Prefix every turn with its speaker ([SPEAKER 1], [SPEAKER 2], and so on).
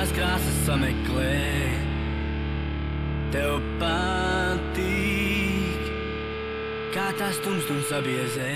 [SPEAKER 1] Mīļās krāsas sameklē, tev patīk, kā tās tumstums abiezē.